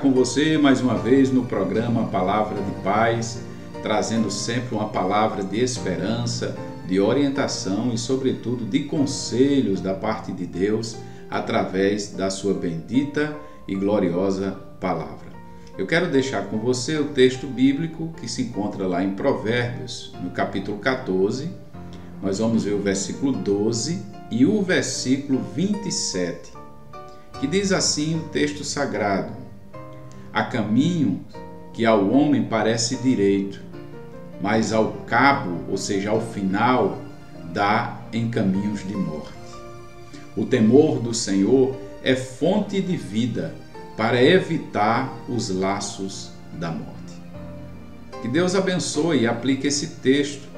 com você mais uma vez no programa Palavra de Paz, trazendo sempre uma palavra de esperança, de orientação e, sobretudo, de conselhos da parte de Deus através da sua bendita e gloriosa palavra. Eu quero deixar com você o texto bíblico que se encontra lá em Provérbios, no capítulo 14. Nós vamos ver o versículo 12 e o versículo 27, que diz assim o texto sagrado: Há caminho que ao homem parece direito, mas ao cabo, ou seja, ao final, dá em caminhos de morte. O temor do Senhor é fonte de vida para evitar os laços da morte. Que Deus abençoe e aplique esse texto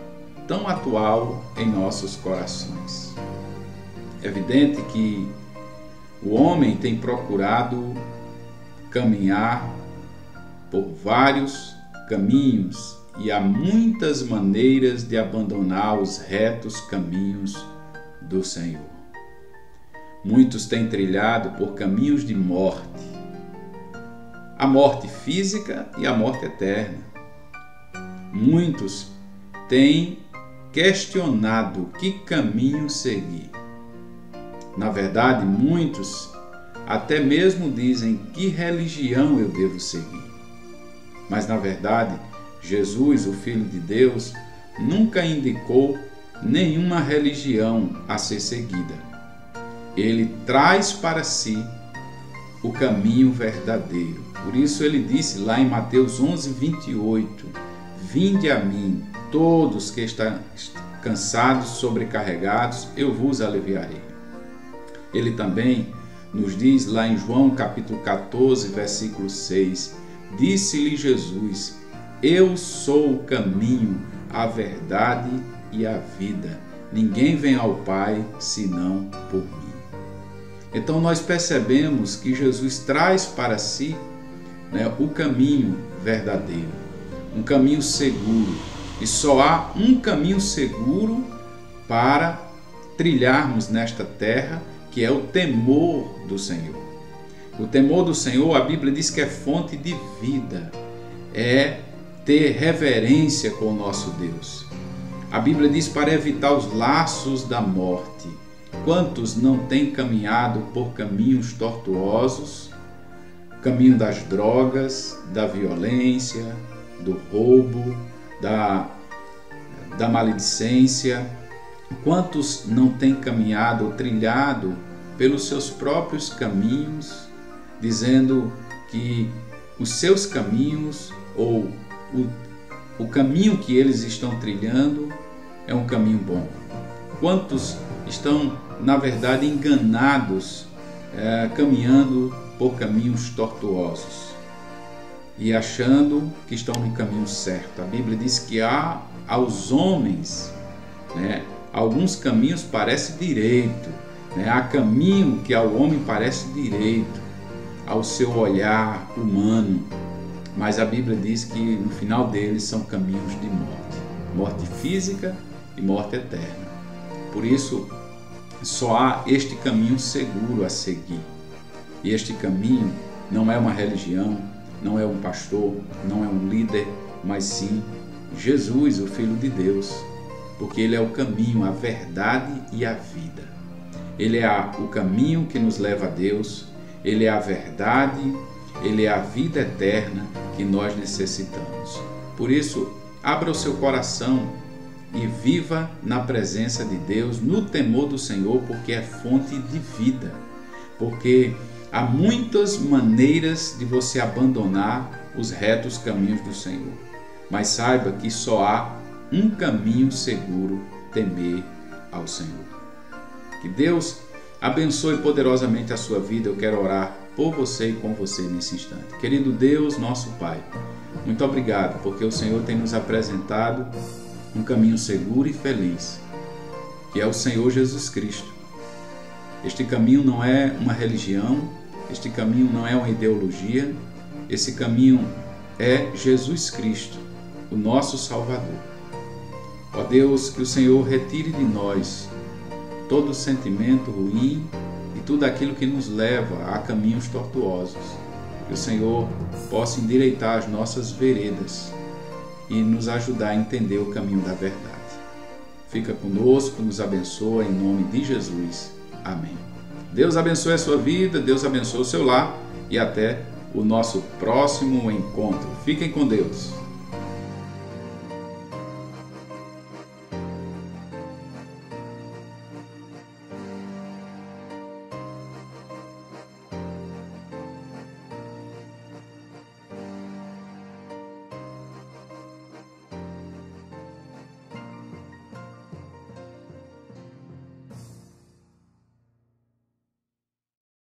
tão atual em nossos corações. É evidente que o homem tem procurado caminhar por vários caminhos e há muitas maneiras de abandonar os retos caminhos do Senhor. Muitos têm trilhado por caminhos de morte, a morte física e a morte eterna. Muitos têm questionado que caminho seguir. Na verdade, muitos até mesmo dizem que religião eu devo seguir. Mas na verdade, Jesus, o Filho de Deus, nunca indicou nenhuma religião a ser seguida. Ele traz para si o caminho verdadeiro. Por isso ele disse lá em Mateus 11, 28: Vinde a mim, todos que estão cansados, sobrecarregados, eu vos aliviarei. Ele também nos diz lá em João capítulo 14, versículo 6: Disse-lhe Jesus: eu sou o caminho, a verdade e a vida. Ninguém vem ao Pai senão por mim. Então nós percebemos que Jesus traz para si né, o caminho verdadeiro, um caminho seguro. E só há um caminho seguro para trilharmos nesta terra, que é o temor do Senhor. O temor do Senhor, a Bíblia diz que é fonte de vida, é ter reverência com o nosso Deus. A Bíblia diz para evitar os laços da morte. Quantos não têm caminhado por caminhos tortuosos, caminho das drogas, da violência, do roubo, da, da maledicência? Quantos não têm caminhado ou trilhado pelos seus próprios caminhos, dizendo que os seus caminhos ou o, o caminho que eles estão trilhando é um caminho bom. Quantos estão, na verdade, enganados, é, caminhando por caminhos tortuosos e achando que estão no caminho certo? A Bíblia diz que há aos homens, né, alguns caminhos parecem direito, né, há caminho que ao homem parece direito, ao seu olhar humano, mas a Bíblia diz que no final deles são caminhos de morte, morte física e morte eterna. Por isso, só há este caminho seguro a seguir. E este caminho não é uma religião, não é um pastor, não é um líder, mas sim Jesus, o Filho de Deus, porque Ele é o caminho, a verdade e a vida. Ele é o caminho que nos leva a Deus, Ele é a verdade ele é a vida eterna que nós necessitamos. Por isso, abra o seu coração e viva na presença de Deus, no temor do Senhor, porque é fonte de vida. Porque há muitas maneiras de você abandonar os retos caminhos do Senhor. Mas saiba que só há um caminho seguro, temer ao Senhor. Que Deus abençoe poderosamente a sua vida. Eu quero orar por você e com você nesse instante. Querido Deus, nosso Pai, muito obrigado porque o Senhor tem nos apresentado um caminho seguro e feliz, que é o Senhor Jesus Cristo. Este caminho não é uma religião, este caminho não é uma ideologia, esse caminho é Jesus Cristo, o nosso Salvador. Ó Deus, que o Senhor retire de nós todo sentimento ruim tudo aquilo que nos leva a caminhos tortuosos. Que o Senhor possa endireitar as nossas veredas e nos ajudar a entender o caminho da verdade. Fica conosco, nos abençoa em nome de Jesus. Amém. Deus abençoe a sua vida, Deus abençoe o seu lar e até o nosso próximo encontro. Fiquem com Deus.